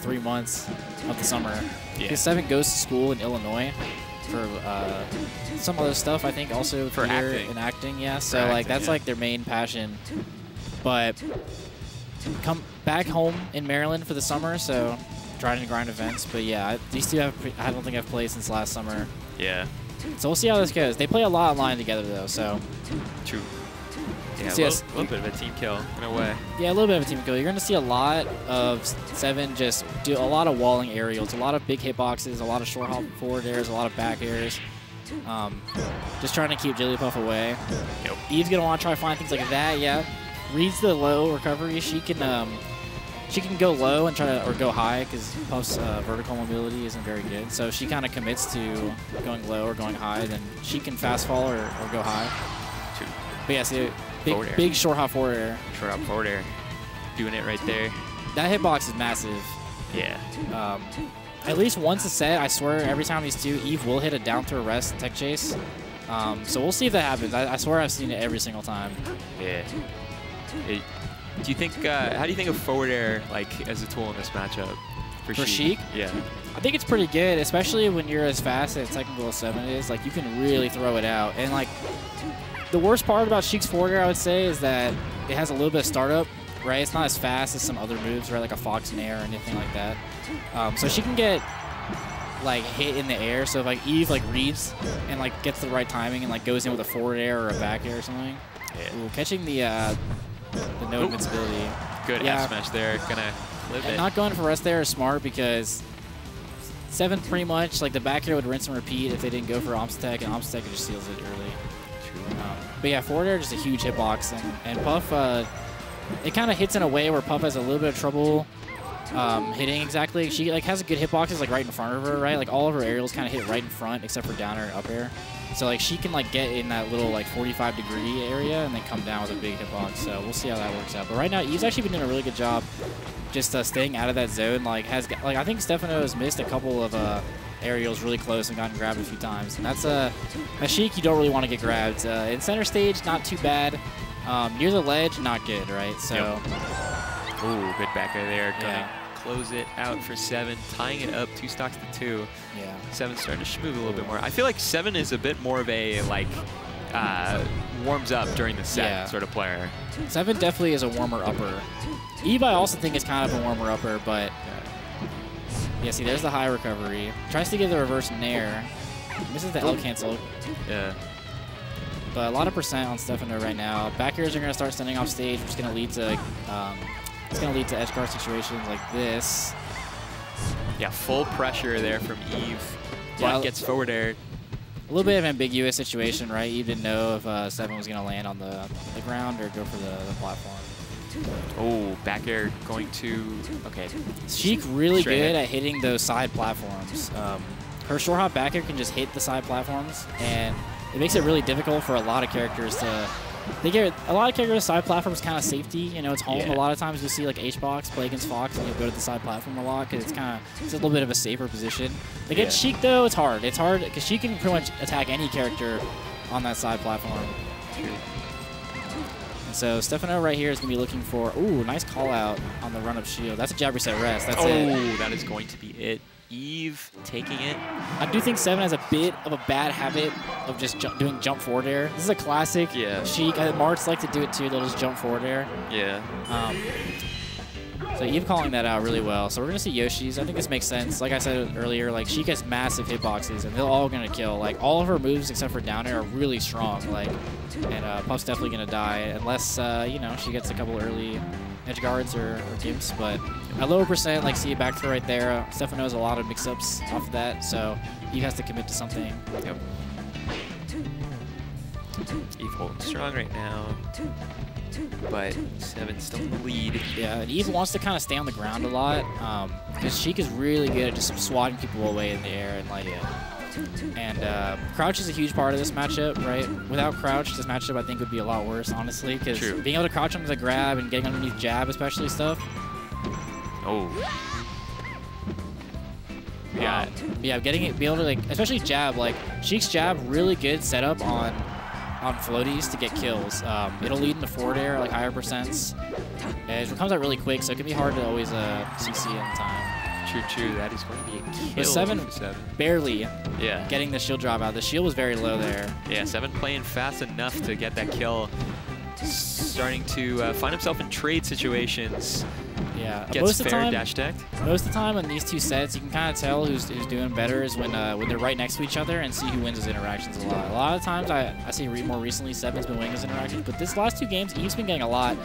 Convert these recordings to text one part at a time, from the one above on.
three months of the summer. Yeah. Because Seven goes to school in Illinois for uh, some other stuff. I think also For acting. and acting. Yeah. So For like acting, that's yeah. like their main passion. But come back home in Maryland for the summer. So trying to grind events. But yeah, these two have. I don't think I've played since last summer. Yeah. So we'll see how this goes. They play a lot online together though. So True. Yeah, a little, little bit of a team kill in a way. Yeah, a little bit of a team kill. You're going to see a lot of Seven just do a lot of walling aerials, a lot of big hitboxes, a lot of short hop forward airs, a lot of back airs. Um, just trying to keep Jigglypuff away. Yep. Eve's going to want to try to find things like that, yeah. Reads the low recovery. She can um, she can go low and try to, or go high because Puff's uh, vertical mobility isn't very good. So she kind of commits to going low or going high, then she can fast fall or, or go high. But yeah, see, big, Forward air. big short hop forward air. Short up forward air. Doing it right there. That hitbox is massive. Yeah. Um, at least once a set, I swear, every time these two, Eve will hit a down throw rest tech chase. Um, so we'll see if that happens. I, I swear I've seen it every single time. Yeah. It- do you think? Uh, how do you think of forward air like as a tool in this matchup for, For Sheik? Yeah. I think it's pretty good, especially when you're as fast as Technical 7 is. Like, you can really throw it out. And, like, the worst part about Sheik's forward air, I would say, is that it has a little bit of startup, right? It's not as fast as some other moves, right? Like a Fox in air or anything like that. Um, so she can get, like, hit in the air. So if, like, Eve, like, reads and, like, gets the right timing and, like, goes in with a forward air or a back air or something. Yeah. Ooh, catching the, uh, the no Oop. invincibility. Good Yeah. Smash there. Gonna live And it. not going for rest there is smart because seven pretty much like the back air would rinse and repeat if they didn't go for Omstech, and Omstech just seals it early. But yeah, forward air just a huge hitbox, and, and Puff, uh, it kind of hits in a way where Puff has a little bit of trouble um, hitting exactly. She like has a good hitboxes like right in front of her, right? Like all of her aerials kind of hit right in front except for down air and up air. So like she can like get in that little like 45 degree area and then come down with a big hitbox. So we'll see how that works out. But right now, Eve's actually been doing a really good job just uh, staying out of that zone. Like has like I think Stefano has missed a couple of uh, aerials really close and gotten grabbed a few times. And that's a Sheik you don't really want to get grabbed. Uh, in center stage, not too bad. Um, near the ledge, not good, right? So Yep. Ooh, good back air there. Gonna Yeah. close it out for seven, tying it up two stocks to two. yeah. Seven's starting to schmoove a little bit more. I feel like seven is a bit more of a like uh, warms up during the set Yeah. sort of player. Seven definitely is a warmer upper. Eve, I also think is kind of a warmer upper, but yeah, see, there's the high recovery. Tries to get the reverse nair. Misses the L cancel, Yeah. but a lot of percent on Stefano right now. Back airs are going to start sending off stage, which is going to lead to um, it's going to lead to edge guard situations like this. Yeah, full pressure there from Eve. Yeah, gets forward air. A little bit of ambiguous situation, right? Eve didn't know if uh, Seven was going to land on the, the ground or go for the, the platform. Oh, back air going to. Okay. Sheik really Straight good at hitting those side platforms. Um, her short hop back air can just hit the side platforms, and it makes it really difficult for a lot of characters to. They get a lot of characters side platforms kind of safety. You know, it's home. Yeah. A lot of times you see like H-box play against Fox, and you'll go to the side platform a lot because it's kind of it's a little bit of a safer position. Against Yeah. Sheik though, it's hard. It's hard because she can pretty much attack any character on that side platform. So Stefano right here is going to be looking for, ooh, nice call out on the run-up shield. That's a jab reset rest. That's oh, it. that is going to be it. Eve taking it. I do think Seven has a bit of a bad habit of just ju doing jump forward air. This is a classic. Yeah. Sheik. Uh, Marks like to do it too. They'll just jump forward air. Yeah. Um, so Eve calling that out really well. So we're gonna see Yoshi's. I think this makes sense. Like I said earlier, like she gets massive hitboxes, and they're all gonna kill. Like all of her moves except for down air are really strong. Like, and uh, Puff's definitely gonna die unless uh, you know she gets a couple early edge guards or, or gimps. But at lower percent, like see a back throw right there. Stefano has a lot of mix-ups off of that, so Eve has to commit to something. Yep. Eve holding strong right now. But Seven still in the lead. Yeah, and Eve wants to kind of stay on the ground a lot because Sheik is really good at just swatting people away in the air and like. And uh, crouch is a huge part of this matchup, right? Without crouch, this matchup I think would be a lot worse, honestly, because being able to crouch under the grab and getting underneath jab, especially stuff. Oh. Yeah. um, yeah, getting it, be able to like, especially jab, like Sheik's jab, really good setup on on floaties to get kills. Um, it'll lead into forward air, like higher percents. And it comes out really quick, so it can be hard to always uh, CC in time. True, true. That is going to be a kill seven- seven. Barely Yeah. getting the shield drop out. The shield was very low there. Yeah, Seven playing fast enough to get that kill. Starting to uh, find himself in trade situations. Yeah. Gets most of the time, dash tech. most of the time on these two sets, you can kind of tell who's, who's doing better is when uh, when they're right next to each other and see who wins his interactions a lot. A lot of times, I, I see re more recently, Seven's been winning his interactions, but this last two games, Eve's been getting a lot.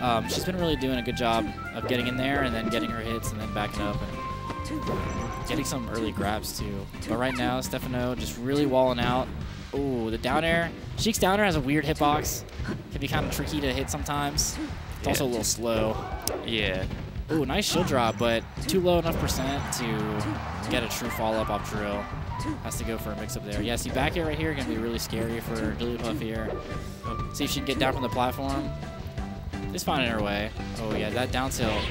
Um, she's been really doing a good job of getting in there and then getting her hits and then backing up and getting some early grabs too. But right now, Stefano just really walling out. Ooh, the down air. Sheik's down air has a weird hitbox. Can be kind of tricky to hit sometimes. It's also a little slow. Yeah. Ooh, nice shield drop, but too low enough percent to get a true follow-up off drill. Has to go for a mix-up there. Yeah, see, back air right here going to be really scary for Jigglypuff here. See if she can get down from the platform. Just finding her way. Oh, yeah, that down tilt.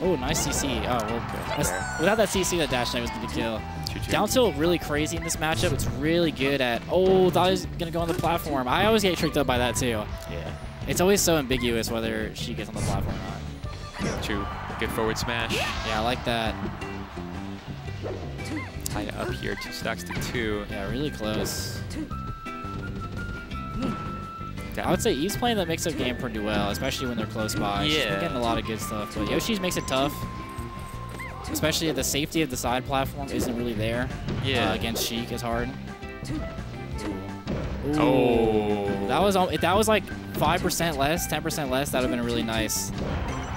Oh, nice CC. Oh, well, without that CC, that dash night was going to kill. Down tilt really crazy in this matchup. It's really good at, oh, thought he was going to go on the platform. I always get tricked up by that, too. Yeah. It's always so ambiguous whether she gets on the platform or not. True. Good forward smash. Yeah, I like that. Tie it up here. Two stocks to two. Yeah, really close. I would say Eve's playing the mix-up game pretty well, especially when they're close by. She's Yeah. getting a lot of good stuff, but Yoshi's makes it tough. Especially the safety of the side platform isn't really there. Yeah. Uh, against Sheik is hard. Ooh. Oh. That was al- if that was like five percent less, ten percent less. That would have been a really nice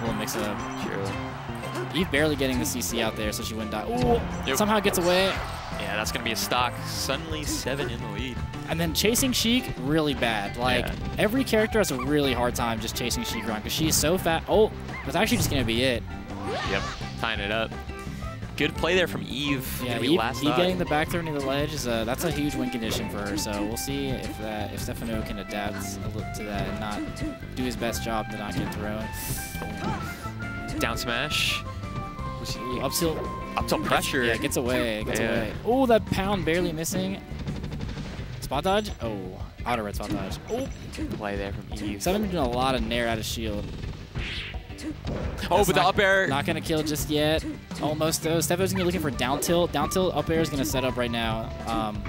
little mix-up. True. Eve barely getting the CC out there, so she wouldn't die. Ooh, Yep. somehow gets away. Yeah, that's going to be a stock. Suddenly seven in the lead. And then chasing Sheik, really bad. Like, Yeah. every character has a really hard time just chasing Sheik around because she's so fat. Oh, that's actually just going to be it. Yep. Tying it up. Good play there from Eve. Yeah, Gonna Eve, last Eve getting the back throw near the ledge, is a, that's a huge win condition for her. So we'll see if that if Stefano can adapt a little to that and not do his best job to not get thrown. Down smash. Ooh, up tilt. up tilt pressure. Yeah, gets away. Gets Yeah. away. Oh, that pound barely missing. Spot dodge? Oh, outer red spot dodge. Oh, play there from Eve. Seven doing a lot of nair out of shield. Oh, That's but the up air. Not gonna kill just yet. Almost though. Stefo's gonna be looking for down tilt. Down tilt up air is gonna set up right now. Um,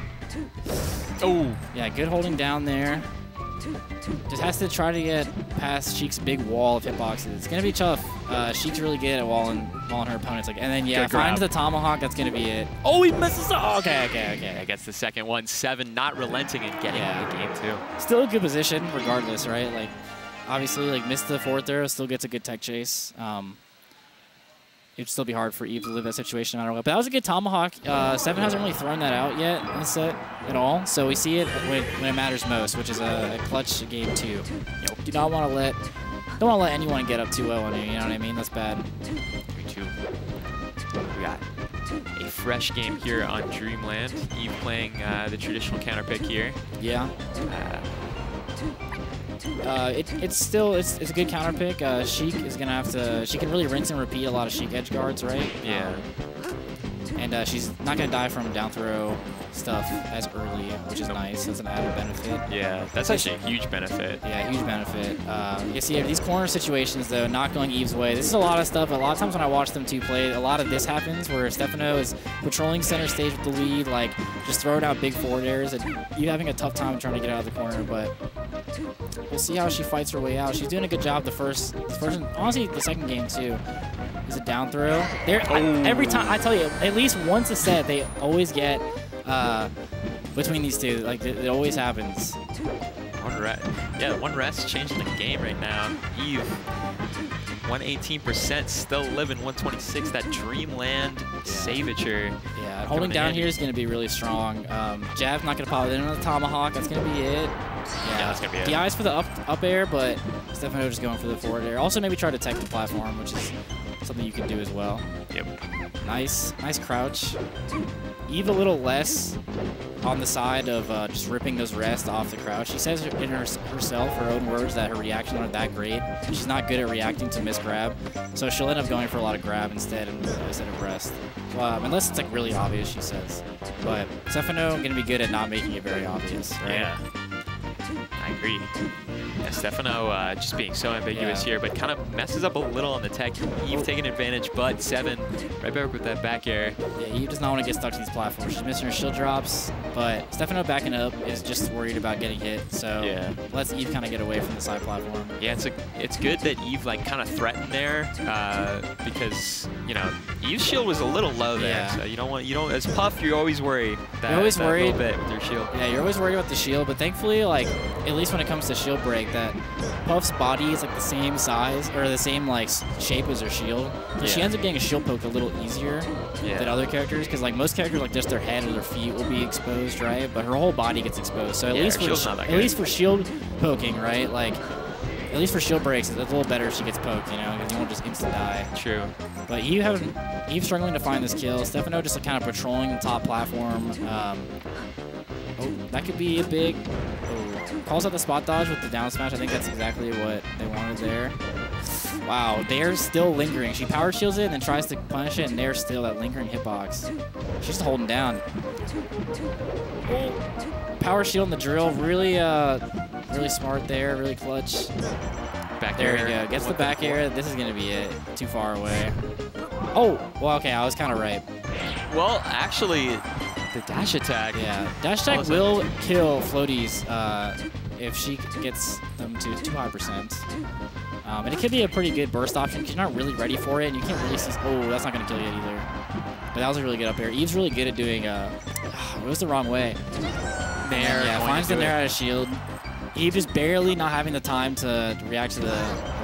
oh, yeah, good holding down there. Just has to try to get past Sheik's big wall of hitboxes. It's gonna be tough. Uh, Sheik's really good at walling, walling her opponents. Like, and then yeah, finds the tomahawk. That's gonna be it. Oh, he misses. Oh, okay, okay, yeah, okay. gets the second one. Seven, not relenting and getting Yeah. the game too. Still a good position, regardless, right? Like, obviously, like missed the fourth there, still gets a good tech chase. Um, it'd still be hard for Eve to live that situation no matter what. But that was a good tomahawk. Uh, Seven hasn't really thrown that out yet in the set at all, so we see it when, when it matters most, which is a, a clutch game two. You know, do not want to let don't want to let anyone get up 2-0 on you. You know what I mean? That's bad. Three, two. We got a fresh game here on Dreamland. Eve playing uh, the traditional counter pick here. Yeah. Uh, Uh, it, it's still it's, it's a good counter pick. Uh, Sheik is gonna have to. She can really rinse and repeat a lot of Sheik edge guards, right? yeah. Um, and uh, she's not gonna die from down throw stuff as early, which is nice. That's an added benefit. Yeah, that's actually a huge benefit. Yeah, huge benefit. Uh, you see, these corner situations, though, not going Eve's way. This is a lot of stuff. A lot of times when I watch them two play, a lot of this happens where Stefano is patrolling center stage with the lead, like just throwing out big forward airs, and you having a tough time trying to get out of the corner. But we'll see how she fights her way out. She's doing a good job the first, the first, honestly, the second game too. Is a down throw. There, I- every time I tell you, at least once a set, they always get uh, between these two. Like it, it always happens. One rest. Yeah, one rest changing the game right now. Eve, 118%, still living 126. That Dreamland Savager. Yeah, holding down in. here is going to be really strong. Um, Jav's not going to pop it in on the tomahawk. That's going to be it. Yeah, that's gonna be it. The eyes for the up up air, but Stefano just going for the forward air. Also, maybe try to tech the platform, which is something you can do as well. Yep. Nice, nice crouch. Eve a little less on the side of uh, just ripping those rests off the crowd. She says in her, herself, her own words, that her reactions aren't that great. She's not good at reacting to miss grab, so she'll end up going for a lot of grab instead instead of rest. Um, unless it's like really obvious, she says. But Stefano I'm gonna be good at not making it very obvious. Right? Yeah. I agree. Stefano uh, just being so ambiguous Yeah. here, but kind of messes up a little on the tech. Eve taking advantage, but Seven right back with that back air. Yeah, Eve does not want to get stuck to these platforms. She's missing her shield drops, but Stefano backing up is just worried about getting hit, so Yeah. lets Eve kind of get away from the side platform. Yeah, it's a, it's good that Eve like kind of threatened there uh, because you know Eve's shield was a little low there, Yeah. so you don't want you don't as Puff you're always worried that, always that worried. little bit with your shield. Yeah, you're always worried about the shield, but thankfully, like, at least when it comes to shield break, that Puff's body is like the same size or the same like shape as her shield. So she ends up getting a shield poke a little easier Yeah. than other characters, because like most characters, like just their head or their feet will be exposed, right? But her whole body gets exposed. So at Yeah, least for at least for shield poking, right? Like. At least for shield breaks, it's a little better if she gets poked, you know, because you won't just instant die. True. But Eve having Eve struggling to find this kill. Stefano just kind of patrolling the top platform. Um, oh, that could be a big. Oh, calls out the spot dodge with the down smash. I think that's exactly what they wanted there. Wow, Dair's still lingering. She power shields it and then tries to punish it, and Dair's still that lingering hitbox. She's just holding down. Oh, power shield in the drill. Really, uh, really smart there. Really clutch. Back There air. we go. Gets the back air. This is gonna be it. Too far away. Oh, well, okay. I was kind of right. Well, actually, the dash attack. Yeah, dash attack will kill floaties uh, if she gets them to too high percent. Um, and it could be a pretty good burst option because you're not really ready for it, and you can't really see. Oh, that's not gonna kill you either. But that was a really good up air. Eve's really good at doing. Uh, it was the wrong way. Nair yeah, going finds the nair out of shield. Eve just barely not having the time to react to the.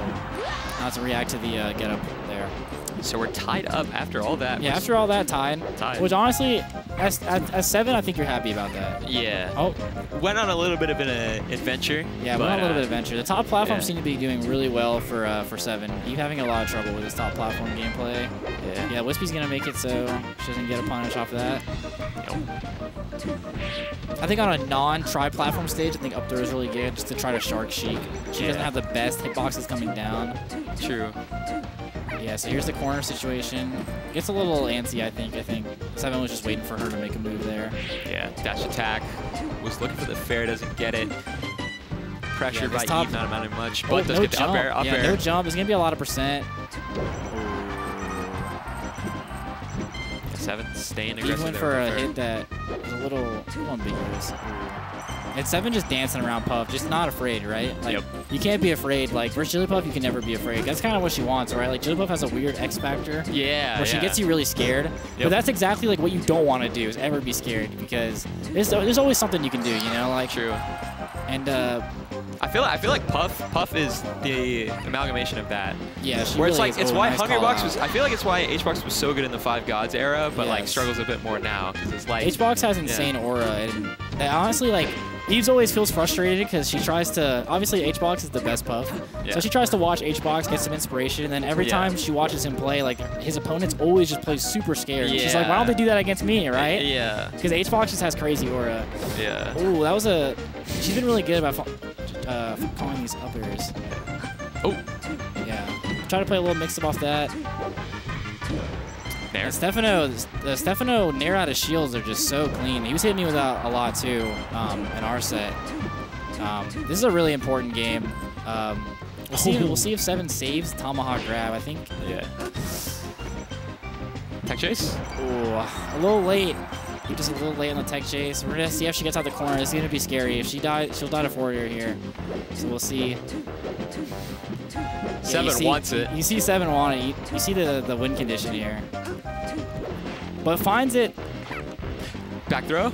Not to react to the uh, get up there. So we're tied up after all that. Yeah, after all that, tied. Tied. Which honestly, as, as, as seven, I think you're happy about that. Yeah. Oh, Went on a little bit of an uh, adventure. yeah, but, went on a little uh, bit of adventure. The top platform yeah. seem to be doing really well for uh, for seven. He's having a lot of trouble with his top platform gameplay. Yeah. Yeah, Wispy's gonna make it so she doesn't get a punish off of that. I think on a non-tri-platform stage, I think up there is really good just to try to shark Sheik. She doesn't have the best hitboxes coming down. True. Yeah, so here's the corner situation. Gets a little antsy, I think. I think Seven was just waiting for her to make a move there. Yeah. Dash attack. Was looking for the fair, doesn't get it. Pressured this by top- Eve, not amounting much, Oh, but does no get the jump. up air. Up yeah, air. no jump. It's gonna be a lot of percent. Seven staying He aggressive. went for a hit that was a little, too ambiguous. And Seven just dancing around Puff, just not afraid, right? Like Yep. you can't be afraid. Like versus Jigglypuff, you can never be afraid. That's kind of what she wants, right? Like Jigglypuff has a weird X factor Yeah. where she gets you really scared. But that's exactly like what you don't want to do is ever be scared because there's there's always something you can do, you know? Like True. and uh, I feel I feel like Puff Puff is the amalgamation of that. yeah, Where really it's like it's why nice Hungrybox was I feel like it's why HBox was so good in the Five Gods era, but like struggles a bit more now because it's like HBox has insane aura, and and honestly, like Eves always feels frustrated because she tries to. Obviously, HBox is the best puff, Yeah. so she tries to watch HBox, get some inspiration, and then every Yeah. time she watches him play, like his opponents always just play super scared. Yeah. She's like, why don't they do that against me, right? Yeah. Because HBox just has crazy aura. Yeah. Ooh, that was a. She's been really good about uh, calling these up airs. Oh, Yeah. Try to play a little mix up off that. there. And Stefano, the Stefano nair out of shields are just so clean. He was hitting me with that a lot too um, in our set. Um, this is a really important game. Um, we'll see. We'll see if Seven saves Tomahawk grab. I think. Yeah. Tech chase. Ooh, a little late. He just a little late on the tech chase. We're gonna see if she gets out the corner. It's gonna be scary. If she dies, she'll die to forward air here. So we'll see. Yeah, Seven see- wants it. You see Seven want it. You, you see the the win condition here. But finds it. Back throw.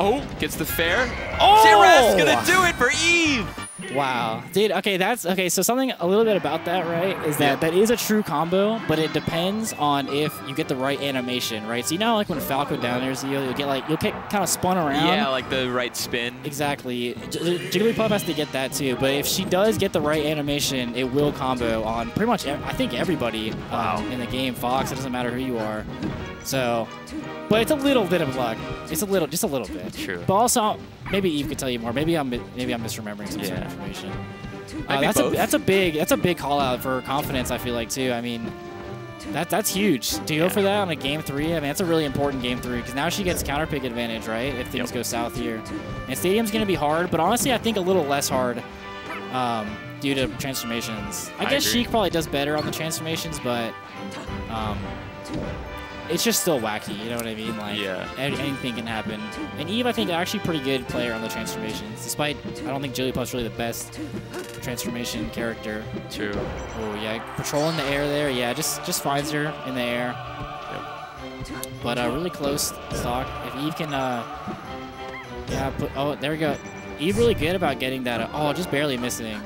Oh, gets the fair. Oh! J-Raz's gonna do it for Eve. Wow, dude. Okay, that's okay. So something a little bit about that, right? Is that Yeah. that is a true combo, but it depends on if you get the right animation, right? So you know, like when Falco down airs you, you'll get like you'll get kind of spun around. Yeah, like the right spin. Exactly. J- Jigglypuff has to get that too, but if she does get the right animation, it will combo on pretty much, I think, everybody um, in the game. Fox, it doesn't matter who you are. So, but it's a little bit of luck. It's a little, just a little bit. True. But also, maybe Eve could tell you more. Maybe I'm, mi- maybe I'm misremembering some sort of Yeah. information. Uh, Maybe that's a that's a big that's a big call out for confidence. I feel like too. I mean, That that's huge to go Yeah. for that on a game three. I mean, that's a really important game three because now she gets counter pick advantage, right? If things Yep. go south here, and stadium's going to be hard, but honestly, I think a little less hard um, due to transformations. I, I guess agree. Sheik probably does better on the transformations, but um, it's just still wacky. You know what I mean? Like, Yeah. anything can happen. And Eve, I think, actually pretty good player on the transformations, despite I don't think Jigglypuff's really the best transformation character. True. Oh yeah, patrolling the air there. Yeah, just just finds her in the air. Yep. But uh, really close stock. If Eve can, uh, yeah, put. Oh, there we go. Eve really good about getting that. Uh, oh, just barely missing.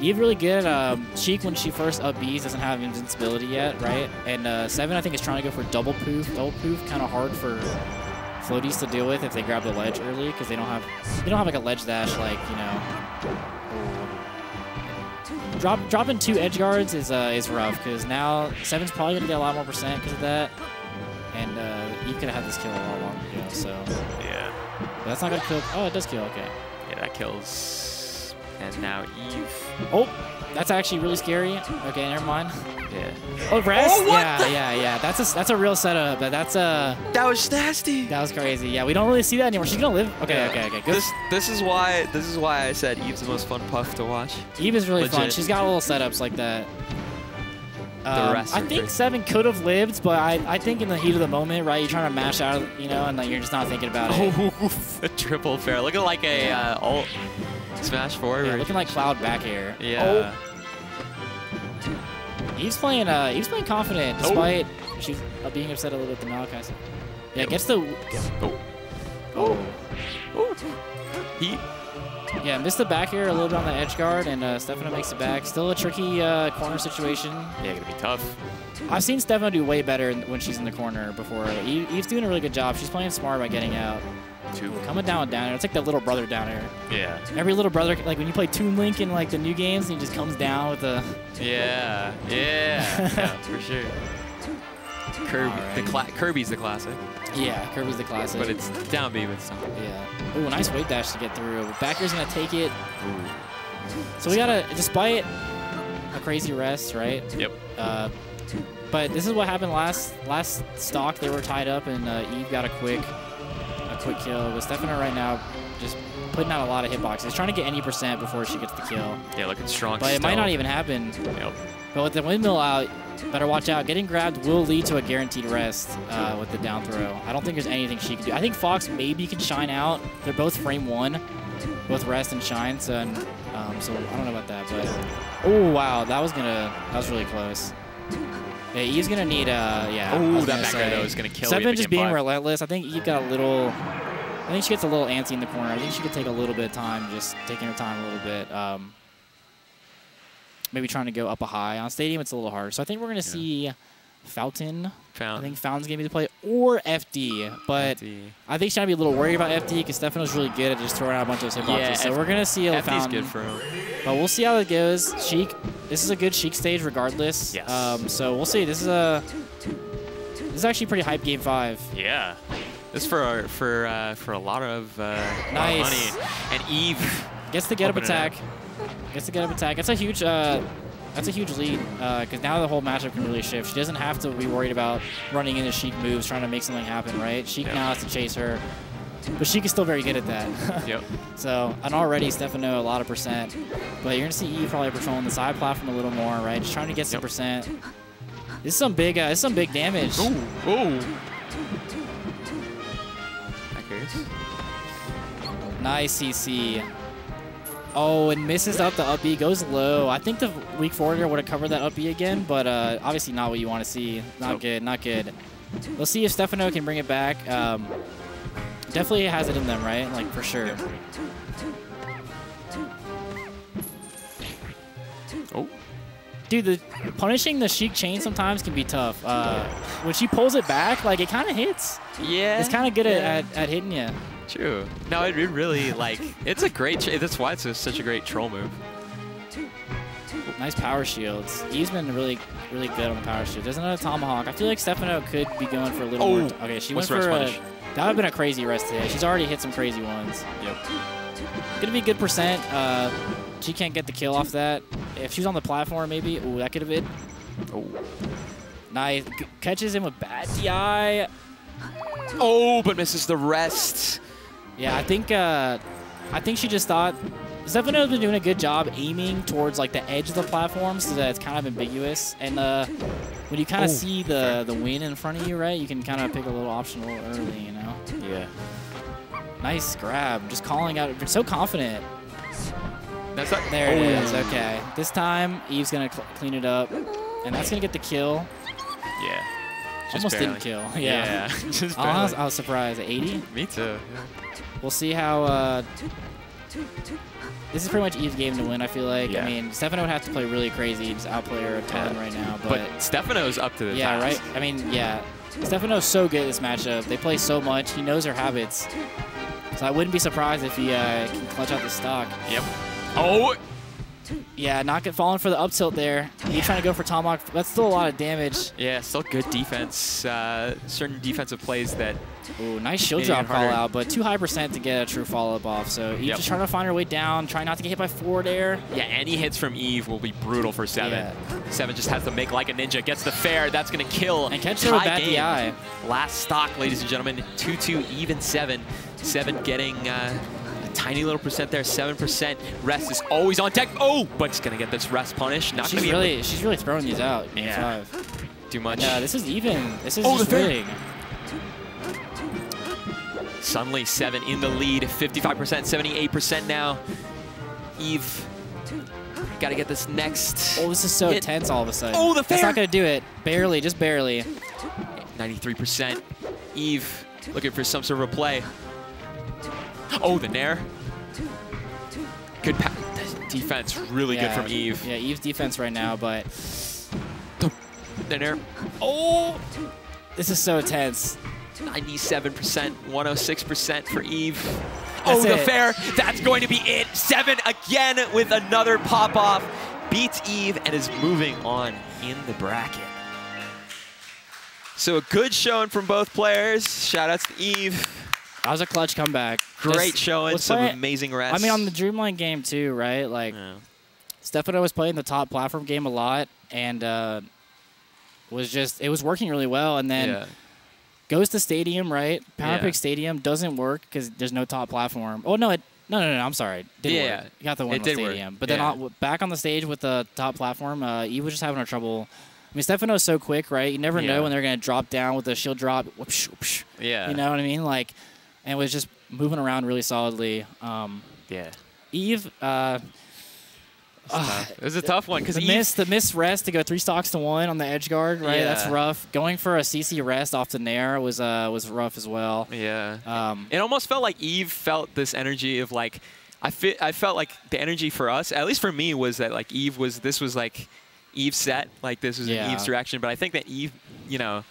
Eve really good. Um, Sheik when she first up Bs doesn't have invincibility yet, right? And uh, Seven I think is trying to go for double poof. Double poof kind of hard for floaties to deal with if they grab the ledge early because they don't have they don't have like a ledge dash like you know. Drop, dropping two edge guards is uh, is rough because now Seven's probably gonna get a lot more percent because of that, and uh, Eve could have had this kill a lot longer ago. So Yeah. but that's not gonna kill. Oh, it does kill. Okay. Yeah, that kills. And now Eve. Oh, that's actually really scary. Okay, never mind. Yeah. Oh, rest. Oh, yeah, the- yeah, yeah. That's a that's a real setup. But that's uh That was nasty. that was crazy. Yeah, we don't really see that anymore. She's gonna live. Okay, Yeah. okay, okay. Good. This this is why this is why I said Eve's the most fun puff to watch. Eve is really fun. She's got little setups like that. Um, rest I think great. seven could have lived, but I, I think in the heat of the moment, right, you're trying to mash out, you know, and like you're just not thinking about it. Oh, a triple fair. Look at like a uh, alt smash forward. Yeah, looking like Cloud back air. Yeah. Oh, Eve's playing. Uh, Eve's playing confident Oh. despite she's uh, being upset a little bit the. So. Yeah, gets the. Oh. Oh. Oh. He. Yeah, missed the back air a little bit on the edge guard, and uh, Stefano makes it back. Still a tricky uh, corner situation. Yeah, gonna be tough. I've seen Stefano do way better when she's in the corner before. Eve, Eve's doing a really good job. She's playing smart by getting out. Two. Coming down with down air. It's like the little brother down air. Yeah. Every little brother, like when you play Toon Link in like the new games, and he just comes down with the. Yeah. Yeah. yeah, for sure. Kirby. The cla Kirby's the classic, Yeah, Kirby's the classic. but it's down B with some. Yeah. Ooh, nice wave dash to get through. Backer's gonna take it. So we gotta, despite a crazy rest, right? Yep. Uh, but this is what happened last last stock. They were tied up, and uh, Eve got a quick quick kill. But Stefano right now just putting out a lot of hitboxes. He's trying to get any percent before she gets the kill. Yeah, looking strong. But it might not even happen. Yep. But with the windmill out, better watch out. Getting grabbed will lead to a guaranteed rest uh, with the down throw. I don't think there's anything she can do. I think Fox maybe can shine out. They're both frame one, both rest and shine. So, and, um, so I don't know about that. But oh wow, that was gonna that was really close. Yeah, Eve's gonna need uh yeah. Was that gonna back say. though, is gonna kill Seven just being five. relentless. I think Eve got a little. I think she gets a little antsy in the corner. I think she could take a little bit of time, just taking her time a little bit. Um, maybe trying to go up a high. On Stadium, it's a little hard. So I think we're going to see Fountain. I think Fountain's going to be the play, or FD. But FD. I think to be a little worried about FD because Stefano's really good at just throwing out a bunch of those hitboxes. Yeah, so F- we're going to see a FD's Fountain. good for him. But we'll see how it goes. Sheik, this is a good Sheik stage regardless. Yes. Um, so we'll see. This is a this is actually pretty hype game five. Yeah. This for our, for uh, for a lot of uh, lot of Nice. money. And Eve. Gets the get up up. attack. Gets the get up attack. That's a huge uh, that's a huge lead because now the whole matchup can really shift. She doesn't have to be worried about running into Sheik moves, trying to make something happen, right? Sheik Yeah. now has to chase her. But Sheik is still very good at that. Yep. So, and already Stefano a lot of percent. But you're going to see Eve probably patrolling the side platform a little more, right? Just trying to get some Yep. percent. This is some big, uh, this is some big damage. Ooh. Ooh. Nice CC. Oh, and misses out the up B, goes low. I think the weak forwarder would have covered that up B again, but uh, obviously not what you want to see. Not Nope. good, not good. Let's see if Stefano can bring it back. Um, definitely has it in them, right? Like, for sure. Oh. Dude, the punishing the Sheik chain sometimes can be tough. Uh, when she pulls it back, like, it kind of hits. Yeah. It's kind of good yeah. at, at, at hitting you. True. No, it, really like it's a great. That's why it's a, such a great troll move. Nice power shields. He's been really, really good on the power shield. There's another tomahawk. I feel like Stefano could be going for a little Oh, more. Okay, she went for a. punish? That would have been a crazy rest today. She's already hit some crazy ones. Yep. Gonna be good percent. Uh, she can't get the kill off that. If she was on the platform, maybe. Ooh, that could have been. Oh. Nice. Catches him with bad DI. Oh, but misses the rest. Yeah, I think uh, I think she just thought Stefano's been doing a good job aiming towards like the edge of the platform so that it's kind of ambiguous. And uh, when you kind of Oh, see the the win in front of you, right, you can kind of pick a little option a little early, you know. Yeah. Nice grab, just calling out, You're so confident. That's not, There it oh. is. Okay, this time Eve's gonna cl clean it up, and that's gonna get the kill. Yeah. Almost barely. didn't kill. Yeah. Yeah. I was. I was surprised. 80. Me too. We'll see how. Uh, this is pretty much Eve's game to win. I feel like. Yeah. I mean, Stefano would have to play really crazy, just outplay her a ton Yeah. right now. But, But Stefano's up to the yeah, task. right. I mean, yeah. Stefano's so good at this matchup. They play so much. He knows her habits. So I wouldn't be surprised if he uh, can clutch out the stock. Yep. Oh, Yeah, not get falling for the up tilt there. He's trying to go for tomahawk. That's still a lot of damage. yeah, still good defense. Uh, certain defensive plays that Ooh, nice shield drop call out, but too high percent to get a true follow up off. So Eve Yep. just trying to find her way down, trying not to get hit by forward air. Yeah, any hits from Eve will be brutal for Seven. Yeah. Seven just has to make like a ninja, gets the fair, that's gonna kill. And catch her bad game. DI. Last stock, ladies and gentlemen, 2-2, even Seven. Seven getting uh, tiny little percent there, 7%. Rest is always on deck. Oh, but it's gonna get this rest punish. Not She's gonna be really, she's really throwing these out. Yeah. Five. able to do much. Yeah, this is even. This is Oh, just the fair. winning. Suddenly Seven in the lead, 55%, 78% now. Eve, gotta get this next. Oh, this is so hit. tense all of a sudden. Oh, the That's fair. not gonna do it. Barely, just barely. 93%. Eve looking for some sort of a play. Oh, the Nair. Good defense, really yeah. good from Eve. Yeah, Eve's defense right now, but The Nair, oh, this is so tense. 97%, 106% for Eve. That's oh, the it. fair, that's going to be it. Seven again with another pop off. Beats Eve and is moving on in the bracket. So a good showing from both players. Shout outs to Eve. That was a clutch comeback. Great Just- showing, some play- amazing rest. I mean, on the Dreamland game too, right? Like, Yeah. Stefano was playing the top platform game a lot, and uh, was just it was working really well. And then yeah. goes to Stadium, right? Power Yeah. Pick Stadium doesn't work because there's no top platform. Oh no, it no no no. I'm sorry, didn't Yeah, work. You got the one it with did work. Stadium, but then on, back on the stage with the top platform, uh, Eve was just having a trouble. I mean, Stefano's so quick, right? You never know when they're gonna drop down with the shield drop. Whoopsh, whoopsh, Yeah. You know what I mean? Like, and was just moving around really solidly. Um, Yeah. Eve, uh, Uh, it was a tough one because the miss, the miss rest to go three stocks to one on the edge guard, right? yeah. That's rough. Going for a CC rest off the nair was uh was rough as well. Yeah. Um, It almost felt like Eve felt this energy of like, I fe- I felt like the energy for us, at least for me, was that like Eve was this was like Eve's set, like this was Yeah. in Eve's direction. But I think that Eve, you know,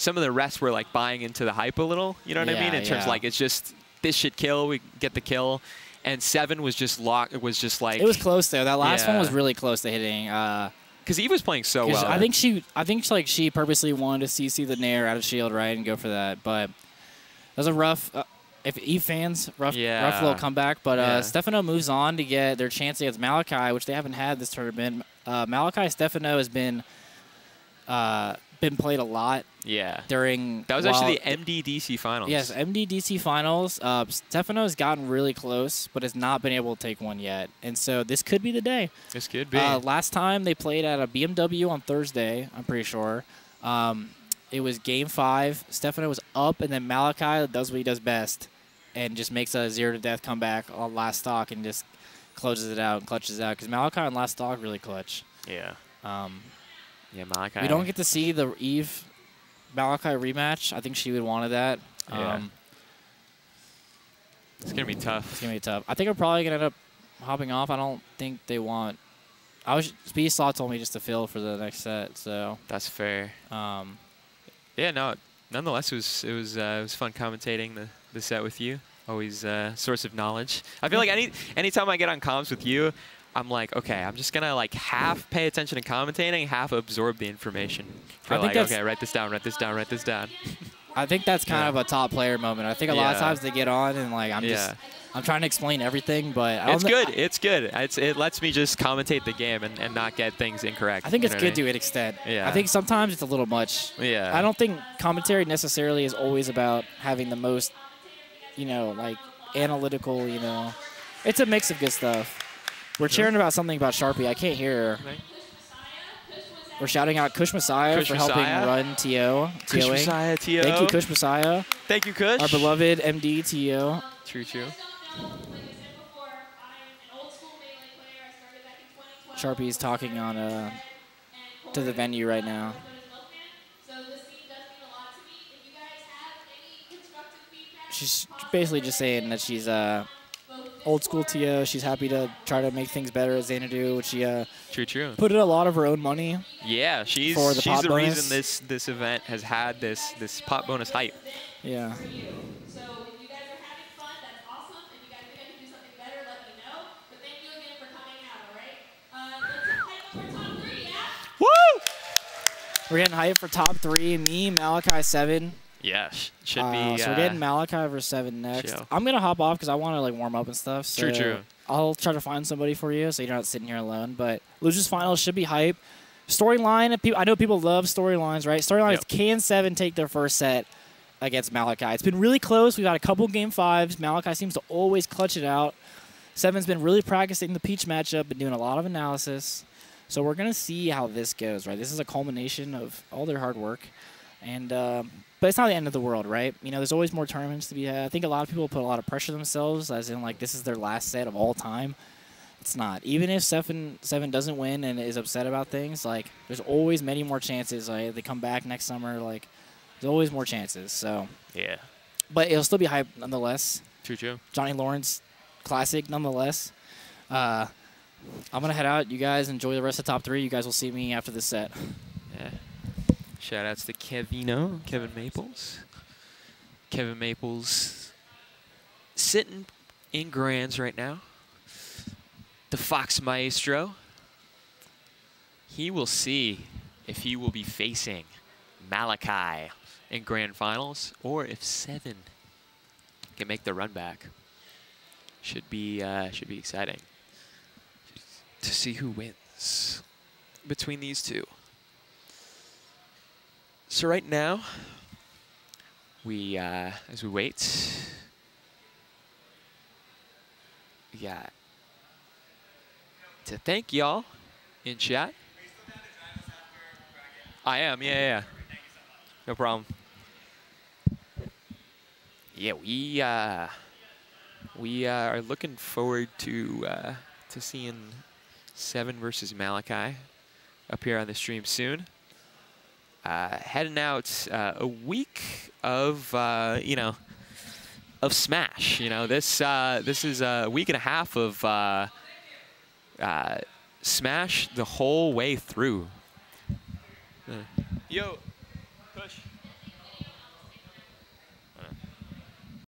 some of the rest were like buying into the hype a little. You know what I mean? In terms yeah. like it's just this should kill, we get the kill, and Seven was just locked. It was just like It was close though. That last one was really close to hitting. Uh, because Eve was playing so well. I think she, I think like she purposely wanted to CC the nair out of shield, right, and go for that. But it was a rough. Uh, if Eve fans, rough, rough Yeah. little comeback. But uh, Yeah. Stefano moves on to get their chance against Malachi, which they haven't had this tournament. Uh, Malachi Stefano has been, uh, been played a lot yeah. during. That was while- actually the MDDC finals. Yes, MDDC finals. Uh, Stefano has gotten really close, but has not been able to take one yet. And so this could be the day. this could be. Uh, last time they played at a BMW on Thursday, I'm pretty sure. Um, it was game five. Stefano was up, and then Malachi does what he does best and just makes a zero to death comeback on last stock and just closes it out and clutches it out. Because Malachi on last stock really clutch. yeah. Um, Yeah, Malachi. we don't get to see the Eve Malachi rematch. I think she would wanted that. Yeah. Um, It's gonna be tough. It's gonna be tough. I think I'm probably gonna end up hopping off. I don't think they want. I was Speed Slaw told me just to fill for the next set, so That's fair. um, Yeah, no. Nonetheless, it was it was uh, it was fun commentating the, the set with you. Always uh, source of knowledge. I feel like any anytime I get on comms with you, I'm like, okay, I'm just gonna like half pay attention to commentating, half absorb the information. For I think like, that's- okay, write this down, write this down, write this down. I think that's kind Yeah. of a top player moment. I think a lot of times they get on and like I'm Yeah. just I'm trying to explain everything, but I It's good. It's good. It's, it lets me just commentate the game and, and not get things incorrect. I think it's good what to an extent. Yeah. I think sometimes it's a little much. Yeah. I don't think commentary necessarily is always about having the most, you know, like analytical. You know, it's a mix of good stuff. We're cheering about something about Sharpie. I can't hear. her. We're shouting out Kush Messiah Kush for helping Messiah. run TO. Kush TOing. Messiah, T.O. Thank you, Kush Messiah. Thank you, Kush. Our beloved MD TO. True, true. Sharpie's talking on uh, to the venue right now. She's basically just saying that she's uh, old school Tia. She's happy to try to make things better at Xanadu. She uh, True, true. put in a lot of her own money. Yeah, she's For the she's pot the bonus. reason this this event has had this this pot bonus hype. Yeah. So if you guys are having fun, that's awesome. If you guys think I can do something better, let me know. But thank you again for coming out, all right? Uh, let's hype up our top three, yeah? Woo! We're getting hyped for top three. Me, Malachi, seven. Yeah, sh- should Uh, be. so we're uh, getting Malachi versus seven next. chill. I'm gonna hop off because I want to like warm up and stuff. So True, true. I'll try to find somebody for you so you're not sitting here alone. But losers finals should be hype. Storyline. I know people love storylines, right? Storyline is Yep. can seven take their first set against Malachi? It's been really close. We've got a couple game fives. Malachi seems to always clutch it out. Seven's been really practicing the Peach matchup, been doing a lot of analysis. So we're gonna see how this goes, right? This is a culmination of all their hard work, and um, but it's not the end of the world, right? You know, there's always more tournaments to be had. I think a lot of people put a lot of pressure on themselves, as in like this is their last set of all time. It's not. Even if seven seven doesn't win and is upset about things, like there's always many more chances. Like they come back next summer, like there's always more chances. So, Yeah. but it'll still be hype nonetheless. True, true. Johnny Lawrence classic nonetheless. Uh, I'm gonna head out. You guys enjoy the rest of top three. You guys will see me after this set. Yeah. Shout outs to Kevino, Kevin Maples. Kevin Maples sitting in grands right now. The Fox Maestro. He will see if he will be facing Malachi in grand finals or if Seven can make the run back. Should be uh, should be exciting to see who wins between these two. So right now, we uh, as we wait, yeah, to thank y'all in chat. I am, yeah, yeah. No problem. Yeah, we uh, we uh, are looking forward to uh, to seeing Seven versus Malachi up here on the stream soon. Uh, heading out uh, a week of uh, you know of Smash. You know this uh, this is a week and a half of uh, uh, Smash the whole way through. Yo.